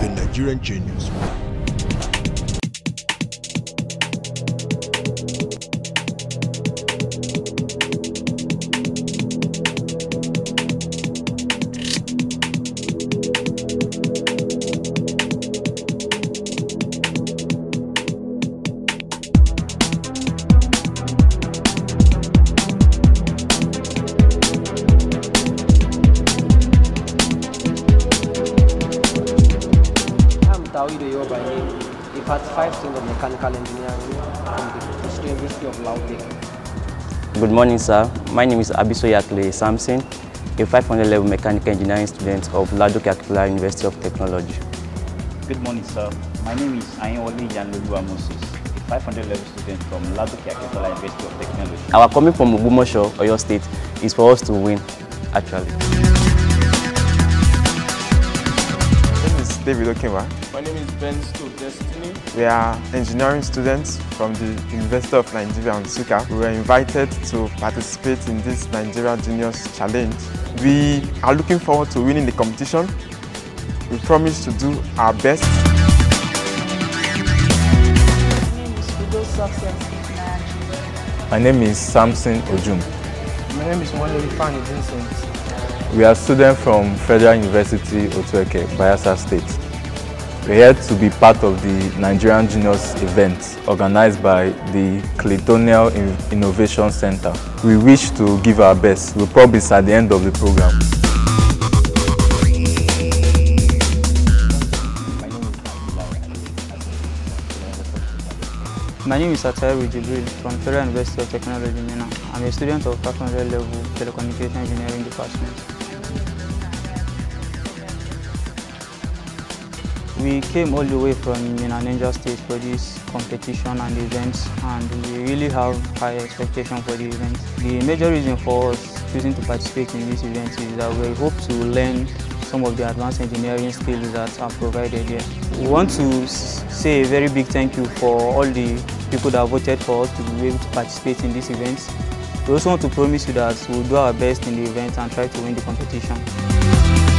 the Nigerian genius. I'm Yo by name, a part 5 student of mechanical engineering from the History University of Laute. Good morning, sir. My name is Abisoyakle Samson, a 500 level mechanical engineering student of Ladoke Akintola University of Technology. Good morning, sir. My name is Ayinwole Yanloluwa Moses, a 500 level student from Ladoke Akintola University of Technology. Our coming from Ogbomoso, Oyo State, is for us to win, actually. My name is David Okinwa. My name is Ben Sto Destiny. We are engineering students from the University of Nigeria Nsukka. We were invited to participate in this Nigeria Genius Challenge. We are looking forward to winning the competition. We promise to do our best. My name is Samson Ojum. My name is Wale Fani Vincent. We are students from Federal University Otuoke, Bayelsa State. We're here to be part of the Nigerian Genius event organized by the Clintonel Innovation Center. We wish to give our best. We'll probably at the end of the program. My name is Ataru Jibril from Federal University of Technology, Minna. I'm a student of 500 level telecommunication engineering department. We came all the way from Minna Niger State for this competition and events and we really have high expectation for the event. The major reason for us choosing to participate in this event is that we hope to learn some of the advanced engineering skills that are provided here. We want to say a very big thank you for all the people that voted for us to be able to participate in this event. We also want to promise you that we'll do our best in the event and try to win the competition.